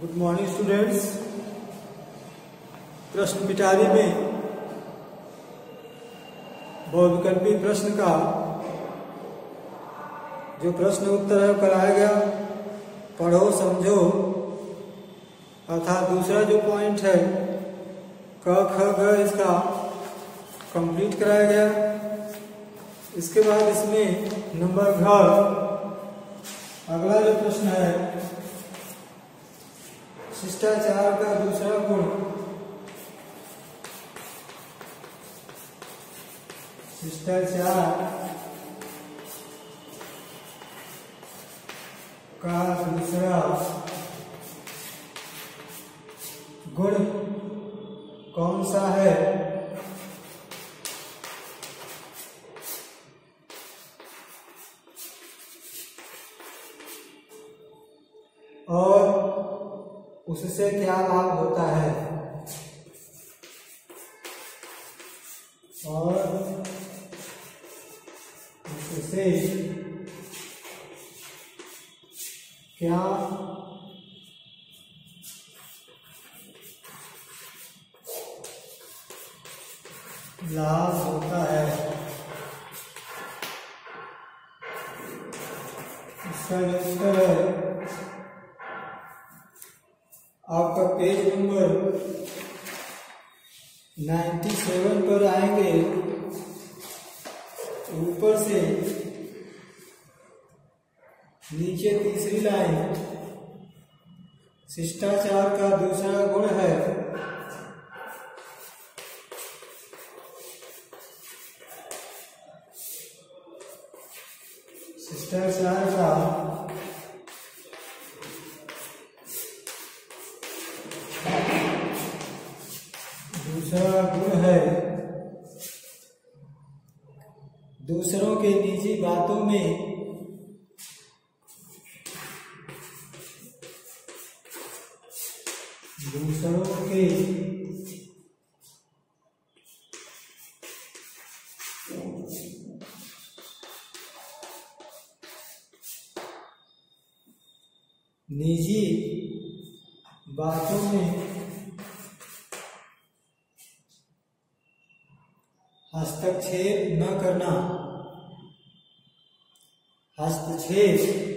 Good morning students प्रश्न पिटारी में बहुविकल्पी प्रश्न का जो प्रश्न उत्तर है कराया गया। पढ़ो, समझो। अर्थात दूसरा जो पॉइंट है, क, ख, ग, इसका कंप्लीट कराया गया। इसके बाद इसमें नंबर घ, अगला जो प्रश्न है शिष्टाचार का दूसरा गुण। शिष्टाचार का दूसरा गुण कौन सा है? उससे क्या लाभ होता है? और उससे क्या लाभ होता है? इसका उत्तर है पेज नंबर 97 पर आएँगे। ऊपर से नीचे तीसरी लाइन। शिष्टाचार का दूसरा गुण है। दूसरों के निजी बातों में हस्तक्षेप न करना हस्तक्षेप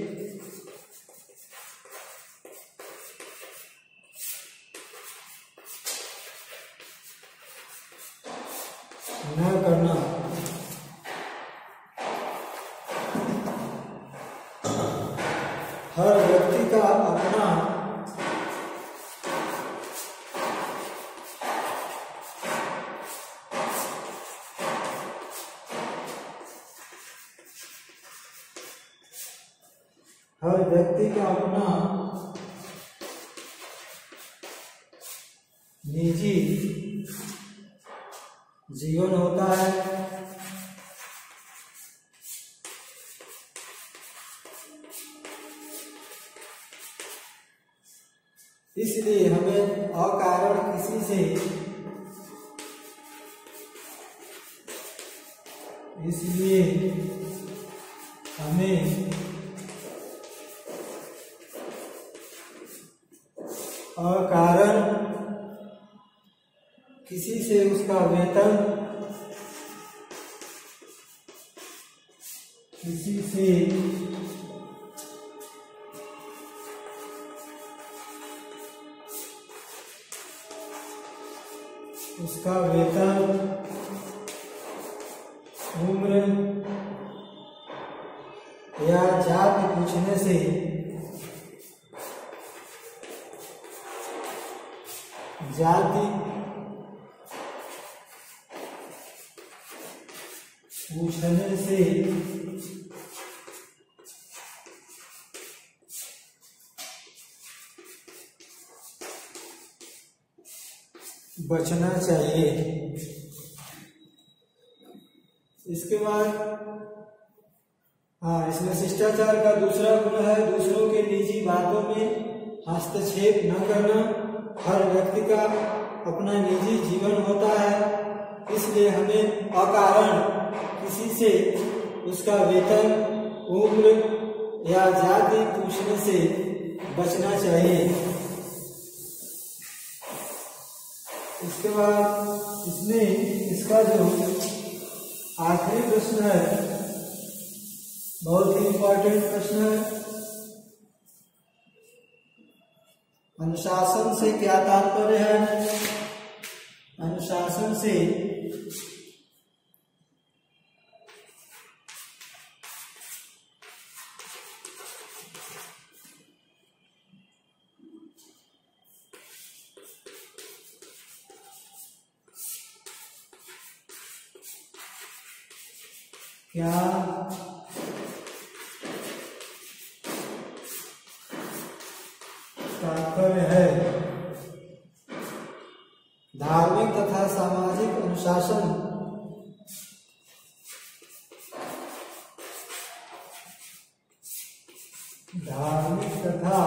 हर व्यक्ति का अपना निजी जीवन होता है। इसलिए हमें अकारण किसी से इसलिए हमें अकारण। किसी से उसका वेतन। किसी से। उसका वेतन। उम्र। या जाति पूछने से। जाति। पूछने से बचना चाहिए। इसके बाद हाँ इसमें शिष्टाचार का दूसरा गुण है, दूसरों के निजी बातों में हस्तक्षेप न करना। हर व्यक्ति का अपना निजी जीवन होता है। इसलिए हमें अकारण किसी से उसका वेतन, उम्र या जाति पूछने से बचना चाहिए। इसके बाद इसमें इसका जो आखिरी प्रश्न है, बहुत ही इम्पोर्टेंट प्रश्न है। अनुशासन से क्या तात्पर्य है? अनुशासन से क्या सामाजिक अनुशासन। धार्मिक तथा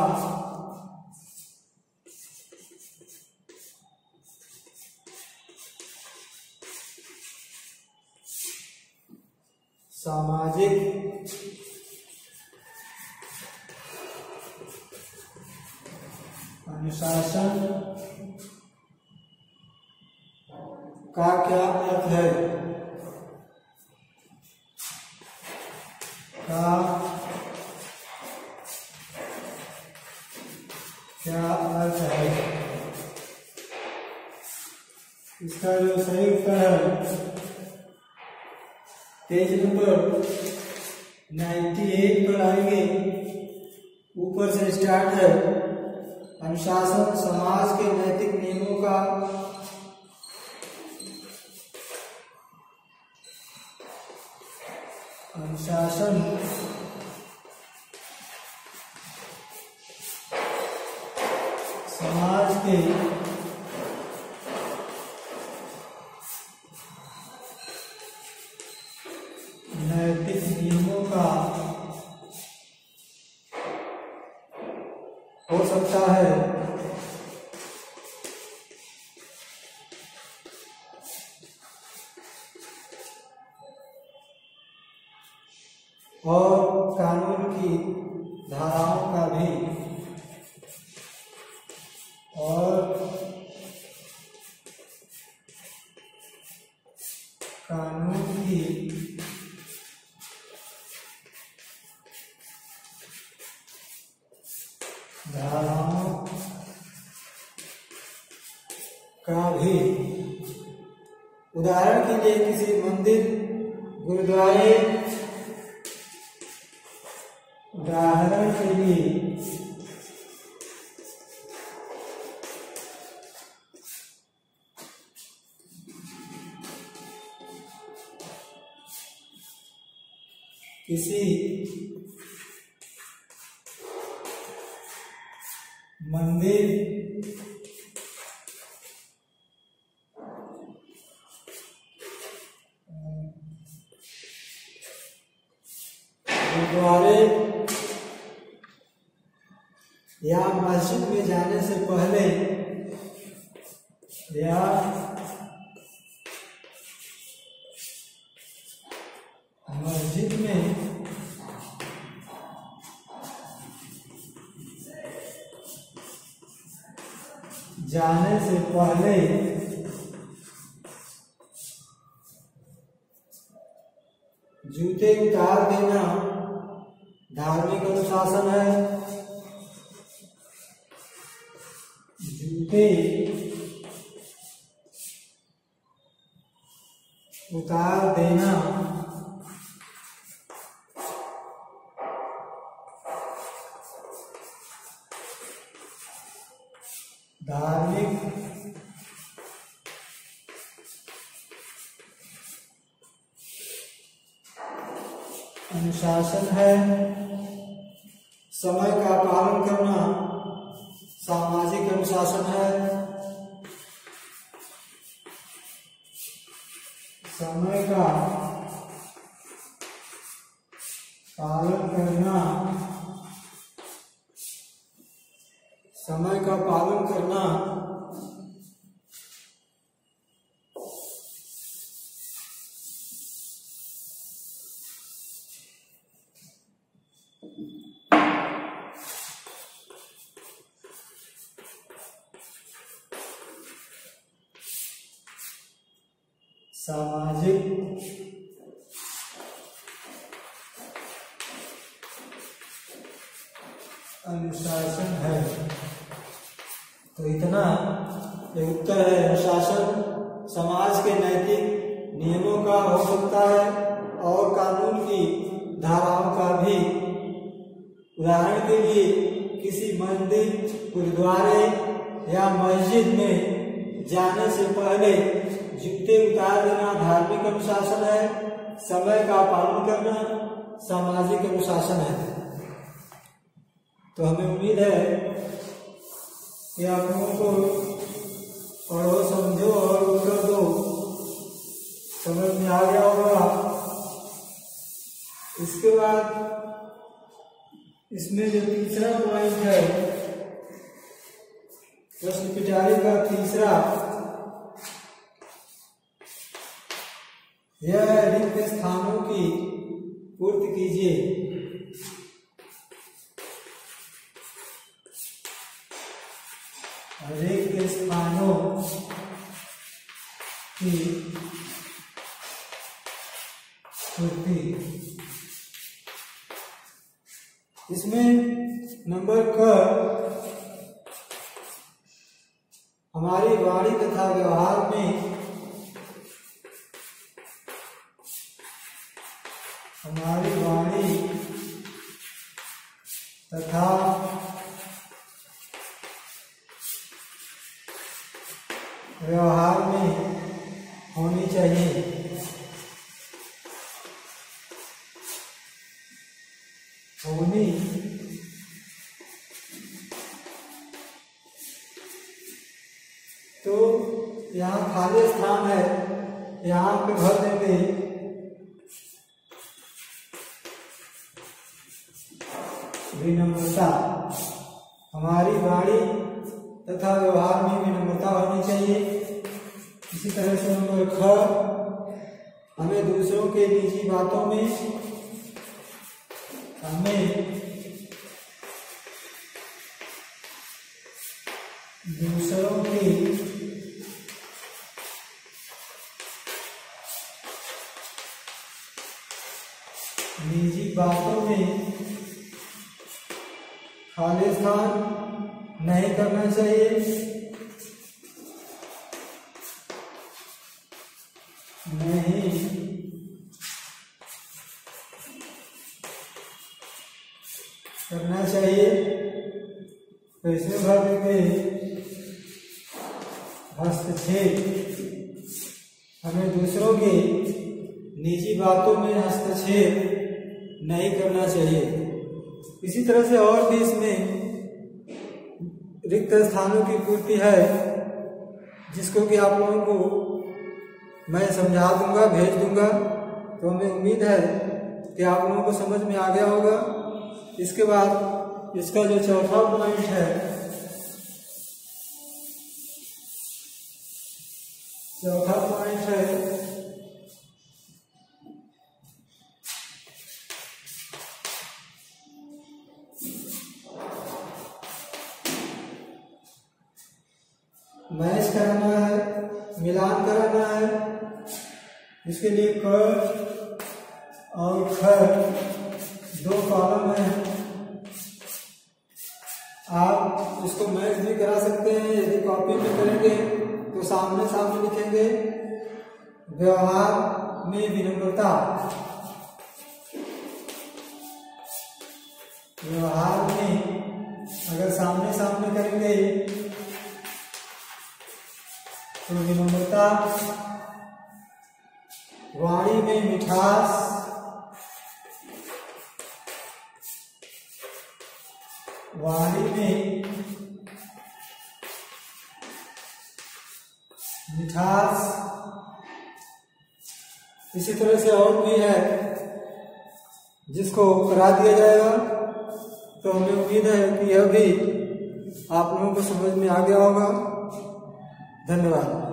सामाजिक क्या अर्थ है? इसका जो सही उत्तर है, पेज नंबर 98 पर आएँगे। ऊपर से स्टार्ट है। अनुशासन समाज के नैतिक नियमों का। अनुशासन समाज के नैतिक नियमों का हो सकता है। और कानून की धाराओं का भी और कानून की धाराओं का भी उदाहरण के लिए किसी मंदिर, गुरुद्वारे, उदाहरण के लिए गुरुद्वारे या मस्जिद में जाने से पहले या मस्जिद में जाने से पहले जूते उतार देना धार्मिक अनुशासन है। जूते उतार देना धार्मिक अनुशासन है। समय का पालन करना सामाजिक अनुशासन है। समय का पालन करना, समय का पालन करना अनुशासन है। तो इतना उत्तर है, अनुशासन समाज के नैतिक नियमों का हो सकता है और कानून की धाराओं का भी। उदाहरण के लिए, किसी मंदिर, गुरुद्वारे या मस्जिद में जाने से पहले जूते उतार देना धार्मिक अनुशासन है, समय का पालन करना सामाजिक अनुशासन है। तो हमें उम्मीद है कि आप लोगों को पढ़ो समझो और उत्तर दो। समझ में आ गया होगा। इसके बाद इसमें जो तीसरा पॉइंट है, प्रश्न पिटारी का तीसरा। यह रिक्त स्थानों की पूर्ति कीजिए। वाणी तथा व्यवहार में हमारी तो यहाँ खाली स्थान है। यहाँ पे भर देंगे। विनम्रता। हमारी वाणी तथा व्यवहार में विनम्रता होनी चाहिए। इसी तरह से नंबर ख हमें दूसरों के निजी बातों में हमें दूसरों की खालिस्तान नहीं करना चाहिए। नहीं। करना चाहिए। तो इसमें भर देंगे हस्तक्षेप हमें दूसरों की निजी बातों में हस्तक्षेप नहीं करना चाहिए। इसी तरह से और भी इसमें रिक्त स्थानों की पूर्ति है, जिसको कि आप लोगों को मैं समझा दूँगा, भेज दूँगा। तो हमें उम्मीद है कि आप लोगों को समझ में आ गया होगा। इसके बाद इसका जो चौथा पॉइंट है, चौथा इसके लिए क और ख दो कॉलम है। आप इसको मैच भी करा सकते हैं, यदि कॉपी में करेंगे तो सामने सामने लिखेंगे। व्यवहार में विनम्रता। व्यवहार में अगर सामने सामने करेंगे तो विनम्रता वाणी में मिठास। वाणी में मिठास। इसी तरह से और भी है, जिसको करा दिया जाएगा तो हमें उम्मीद है कि यह भी आप लोगों को समझ में आ गया होगा। धन्यवाद।